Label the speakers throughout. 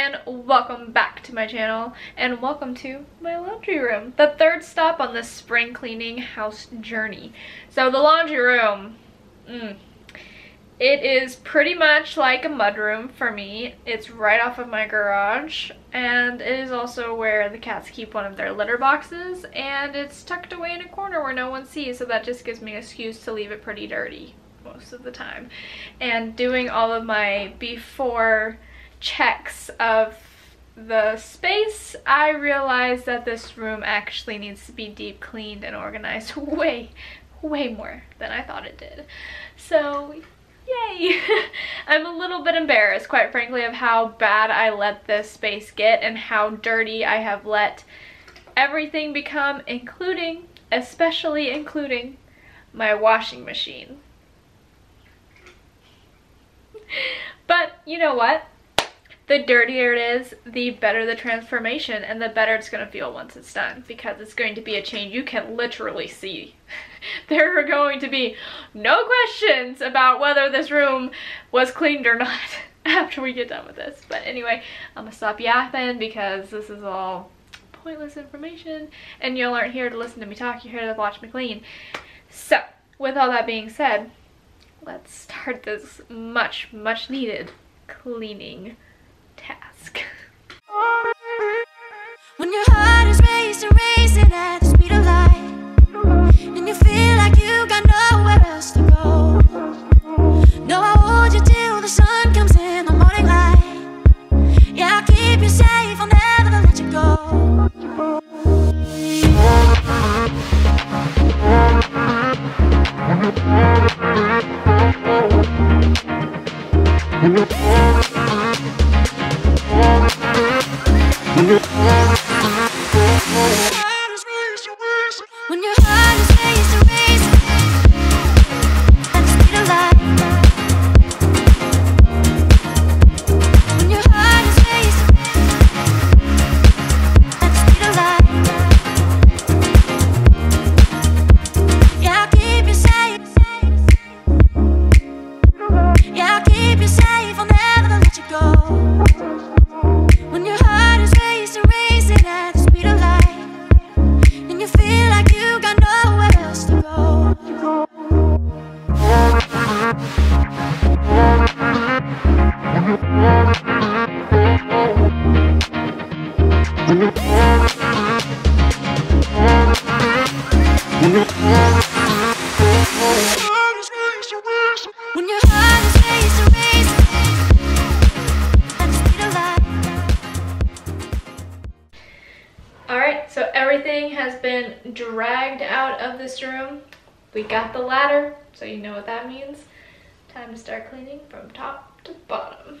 Speaker 1: and welcome back to my channel and welcome to my laundry room the third stop on the spring cleaning house journey. So the laundry room mm, it is pretty much like a mudroom for me. It's right off of my garage and it is also where the cats keep one of their litter boxes and it's tucked away in a corner where no one sees so that just gives me an excuse to leave it pretty dirty most of the time. And doing all of my before checks of the space, I realized that this room actually needs to be deep cleaned and organized way, way more than I thought it did. So yay! I'm a little bit embarrassed, quite frankly, of how bad I let this space get and how dirty I have let everything become, including, especially including, my washing machine. but you know what? The dirtier it is, the better the transformation and the better it's going to feel once it's done because it's going to be a change you can literally see. there are going to be no questions about whether this room was cleaned or not after we get done with this. But anyway, I'm going to stop yapping because this is all pointless information and y'all aren't here to listen to me talk, you're here to watch me clean. So, with all that being said, let's start this much, much needed cleaning task. When your heart is racing, racing at the speed of light And you feel like you got nowhere else to go. No, I hold you till the sun comes in the morning light. Yeah, I'll keep you safe, dragged out of this room. We got the ladder, so you know what that means. Time to start cleaning from top to bottom.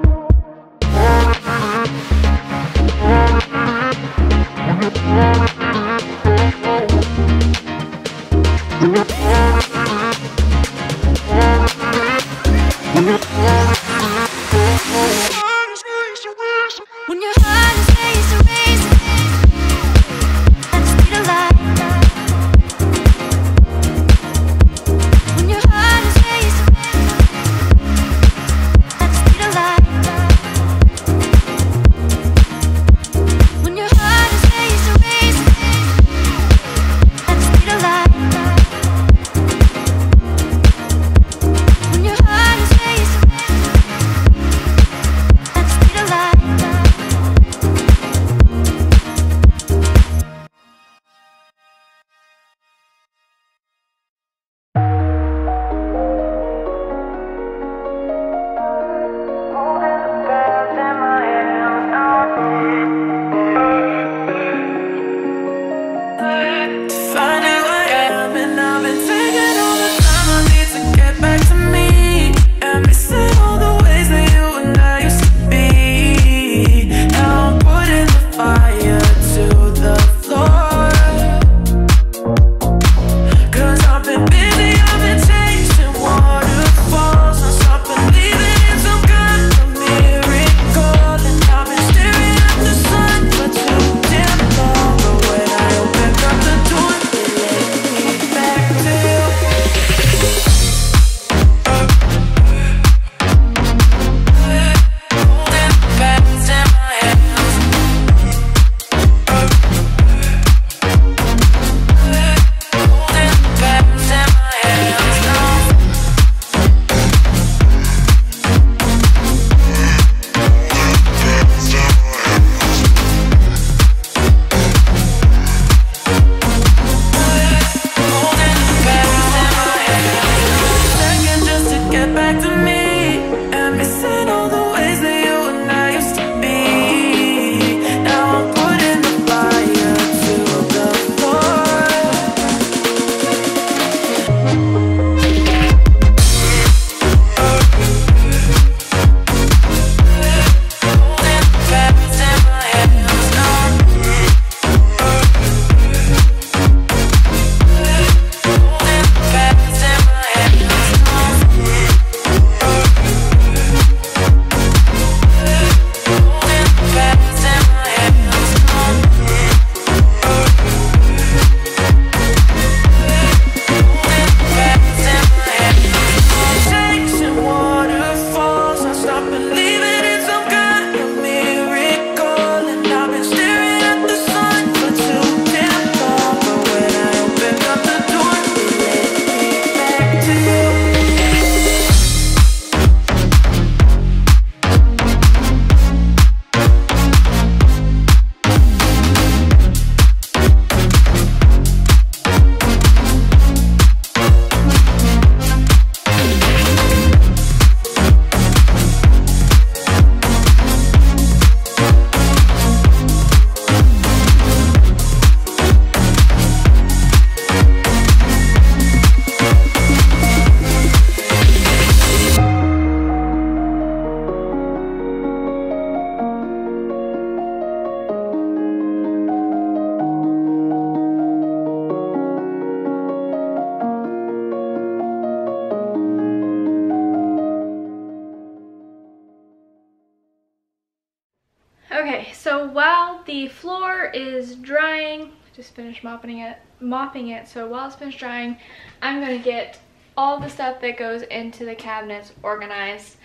Speaker 1: Okay, so while the floor is drying, just finished mopping it, mopping it. So while it's finished drying, I'm gonna get all the stuff that goes into the cabinets organized.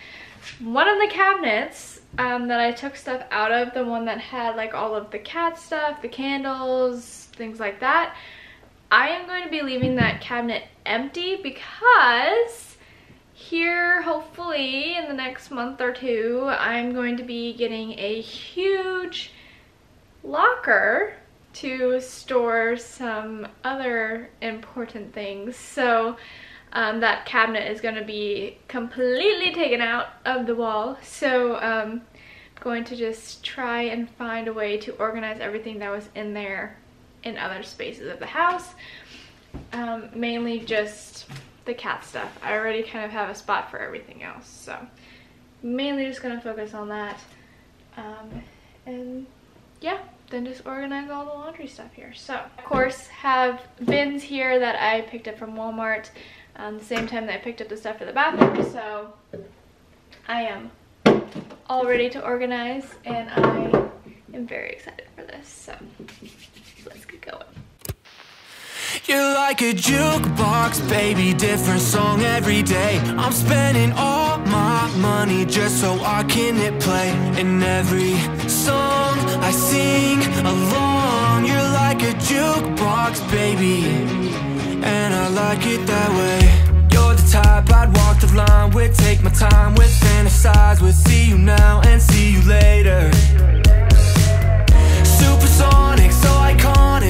Speaker 1: One of the cabinets um, that I took stuff out of, the one that had like all of the cat stuff, the candles, things like that, I am going to be leaving that cabinet empty because here hopefully in the next month or two I'm going to be getting a huge locker to store some other important things. So um, that cabinet is going to be completely taken out of the wall. So um, I'm going to just try and find a way to organize everything that was in there in other spaces of the house. Um, mainly just the cat stuff. I already kind of have a spot for everything else. So mainly just to focus on that. Um, and yeah, then just organize all the laundry stuff here. So of course have bins here that I picked up from Walmart um, the same time that I picked up the stuff for the bathroom. So I am all ready to organize and I am very excited for this. So.
Speaker 2: You're like a jukebox, baby, different song every day. I'm spending all my money just so I can hit play. And every song I sing along You're like a jukebox, baby. And I like it that way. You're the type I'd walk the line with Take my time with, fantasize with. See you now and see you later. Supersonic, so iconic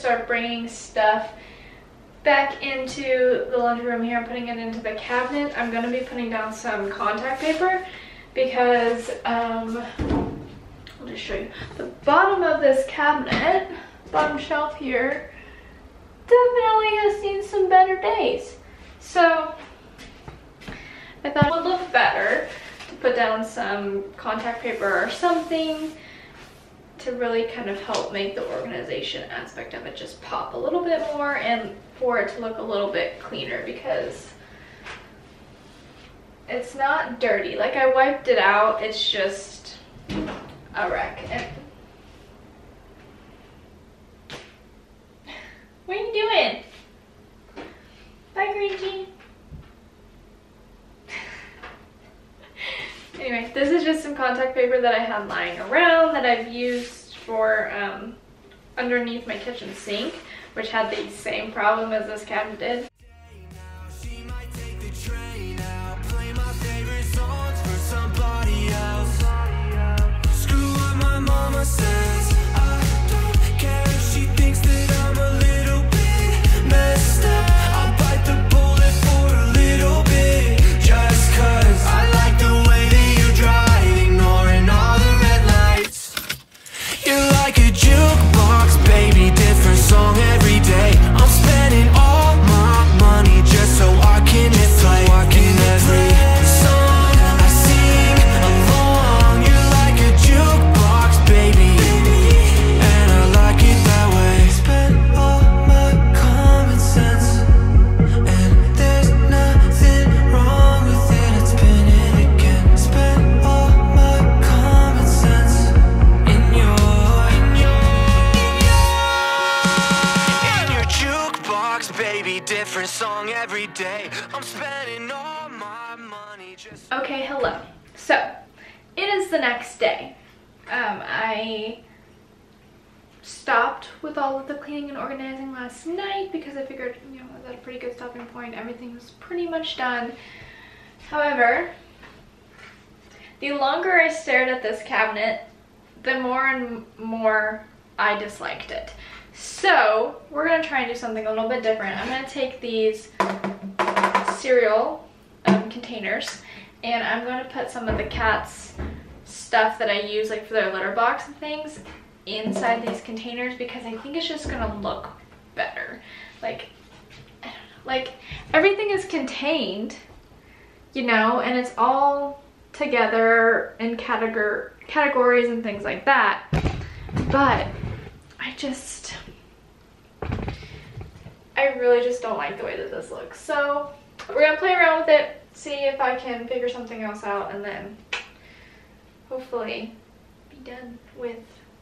Speaker 1: start bringing stuff back into the laundry room here, I'm putting it into the cabinet, I'm going to be putting down some contact paper because, um, I'll just show you. The bottom of this cabinet, bottom shelf here, definitely has seen some better days. So, I thought it would look better to put down some contact paper or something to really kind of help make the organization aspect of it just pop a little bit more and for it to look a little bit cleaner because it's not dirty. Like I wiped it out, it's just a wreck. And what are you doing? Bye, Green Anyway, this is just some contact paper that I had lying around that I've used for um, underneath my kitchen sink, which had the same problem as this cabinet did. Organizing last night because I figured, you know, at a pretty good stopping point. Everything was pretty much done. However, The longer I stared at this cabinet, the more and more I disliked it. So we're gonna try and do something a little bit different. I'm gonna take these cereal um, containers and I'm to put some of the cat's stuff that I use like for their litter box and things inside these containers because I think it's just to look better. Like, like everything is contained, you know, and it's all together in categor categories and things like that. But I just, I really just don't like the way that this looks. So we're gonna play around with it, see if I can figure something else out, and then hopefully be done with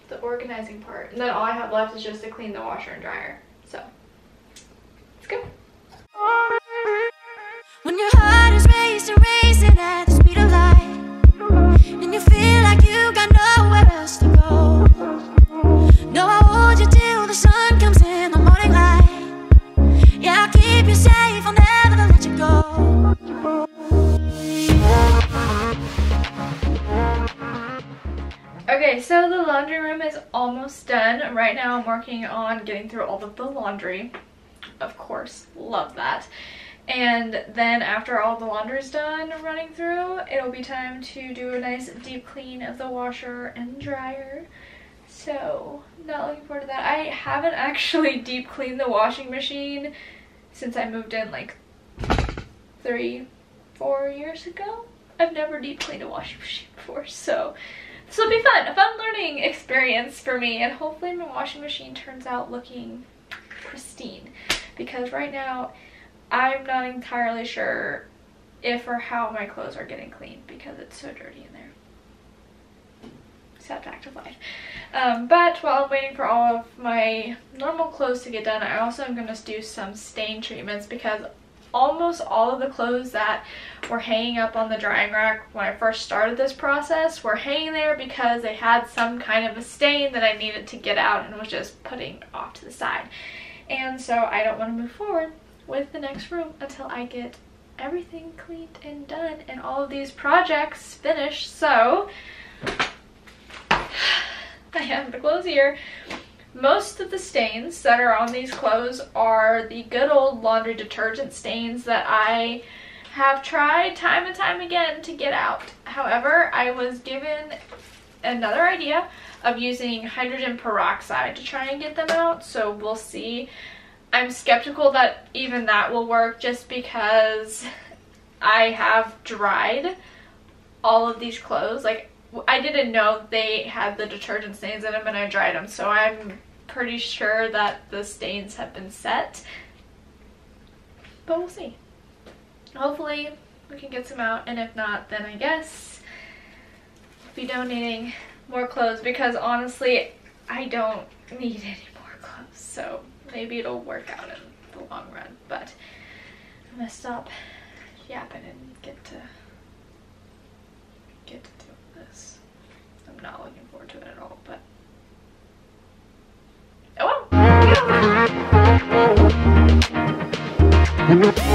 Speaker 1: the organizing part. And then all I have left is just to clean the washer and dryer. So, let's go.
Speaker 3: When your heart is racing, racing at the speed of light, and you feel like you got nowhere else to go.
Speaker 1: So the laundry room is almost done. Right now I'm working on getting through all of the laundry. Of course, love that. And then after all the laundry's done running through, it'll be time to do a nice deep clean of the washer and dryer. So, not looking forward to that. I haven't actually deep cleaned the washing machine since I moved in like three, four years ago. I've never deep cleaned a washing machine before, so this will be fun. A fun learning experience for me, and hopefully my washing machine turns out looking pristine. Because right now, I'm not entirely sure if or how my clothes are getting cleaned because it's so dirty in there. Sad fact of life. Um, but while I'm waiting for all of my normal clothes to get done, I also am going to do some stain treatments because almost all of the clothes that were hanging up on the drying rack when I first started this process were hanging there because they had some kind of a stain that I needed to get out and was just putting off to the side. And so I don't want to move forward with the next room until I get everything cleaned and done and all of these projects finished. So I have the clothes here. Most of the stains that are on these clothes are the good old laundry detergent stains that I have tried time and time again to get out. However, I was given another idea of using hydrogen peroxide to try and get them out, so we'll see. I'm skeptical that even that will work just because I have dried all of these clothes. Like, I didn't know they had the detergent stains in them and I dried them, so I'm pretty sure that the stains have been set. But we'll see. Hopefully we can get some out, and if not, then I guess I'll be donating more clothes because honestly, I don't need any more clothes, so maybe it'll work out in the long run. But I'm gonna stop yapping and get to get to doing this. I'm not looking
Speaker 3: When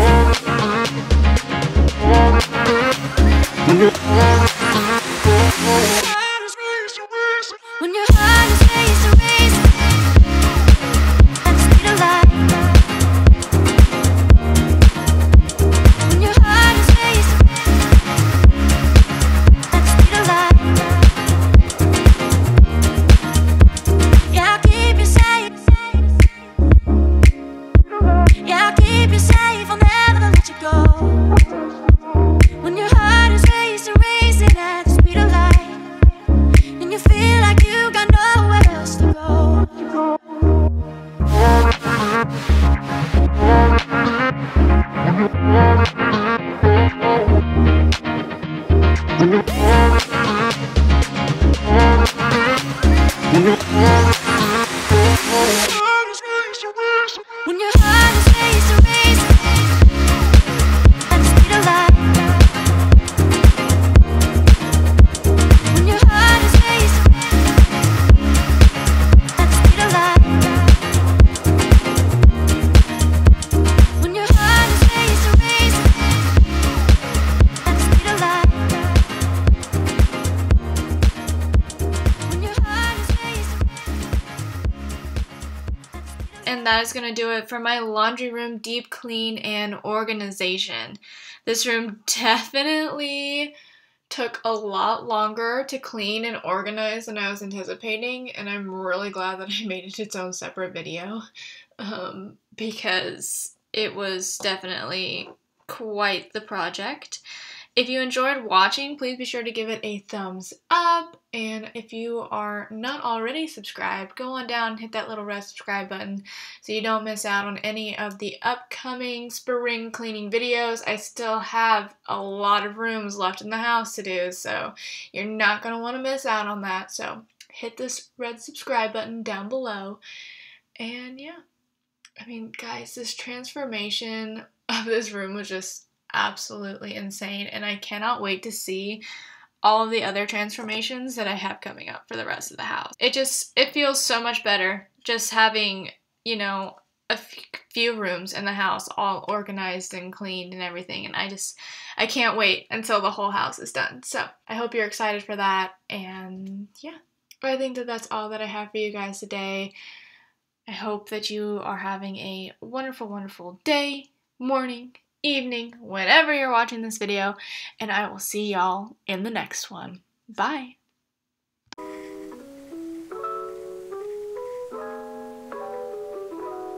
Speaker 1: and that is going to do it for my laundry room deep clean and organization. This room definitely took a lot longer to clean and organize than I was anticipating, and I'm really glad that I made it its own separate video um, because it was definitely quite the project. If you enjoyed watching, please be sure to give it a thumbs up. And if you are not already subscribed, go on down and hit that little red subscribe button so you don't miss out on any of the upcoming spring cleaning videos. I still have a lot of rooms left in the house to do, so you're not going to want to miss out on that. So hit this red subscribe button down below. And yeah, I mean, guys, this transformation of this room was just absolutely insane, and I cannot wait to see all of the other transformations that I have coming up for the rest of the house. It just it feels so much better just having, you know, a few rooms in the house all organized and cleaned and everything and I just I can't wait until the whole house is done. So, I hope you're excited for that and yeah. I think that that's all that I have for you guys today. I hope that you are having a wonderful wonderful day, morning, evening, whenever you're watching this video, and I will see y'all in the next one. Bye.